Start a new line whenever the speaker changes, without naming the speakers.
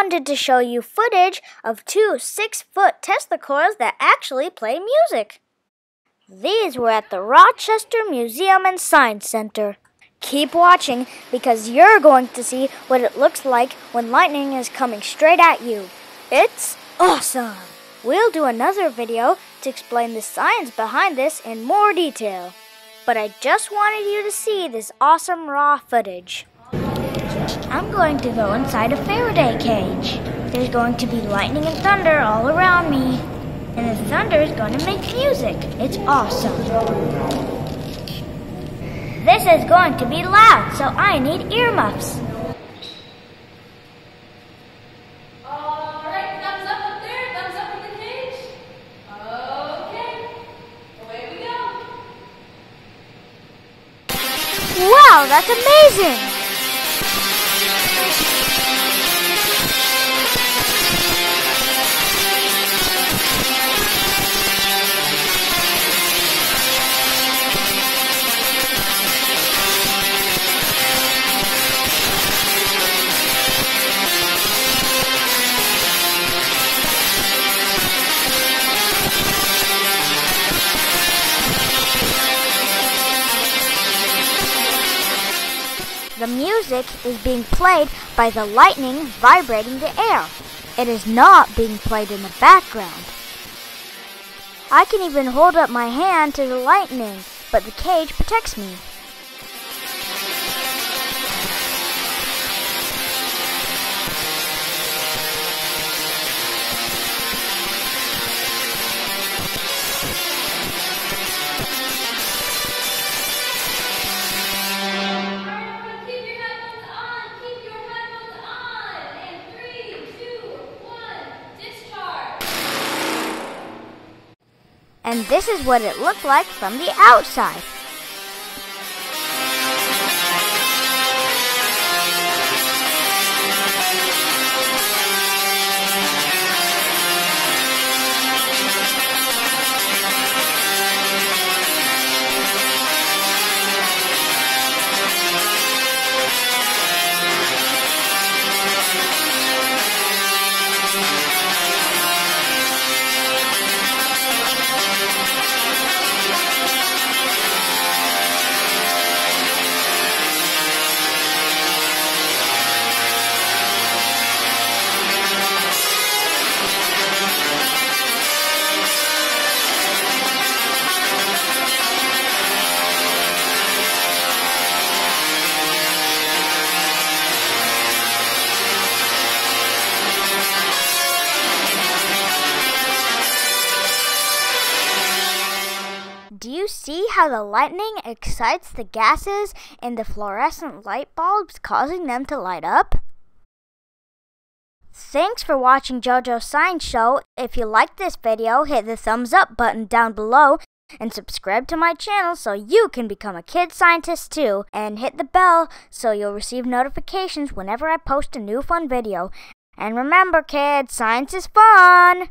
wanted to show you footage of two six foot Tesla coils that actually play music. These were at the Rochester Museum and Science Center. Keep watching because you're going to see what it looks like when lightning is coming straight at you. It's awesome! We'll do another video to explain the science behind this in more detail. But I just wanted you to see this awesome raw footage. I'm going to go inside a Faraday cage. There's going to be lightning and thunder all around me. And the thunder is going to make music. It's awesome. This is going to be loud, so I need earmuffs.
Alright, thumbs up The
music is being played by the lightning vibrating the air. It is not being played in the background. I can even hold up my hand to the lightning, but the cage protects me. And this is what it looked like from the outside. Do you see how the lightning excites the gases in the fluorescent light bulbs, causing them to light up? Thanks for watching JoJo Science Show. If you liked this video, hit the thumbs up button down below and subscribe to my channel so you can become a kid scientist too. And hit the bell so you'll receive notifications whenever I post a new fun video. And remember, kids, science is fun!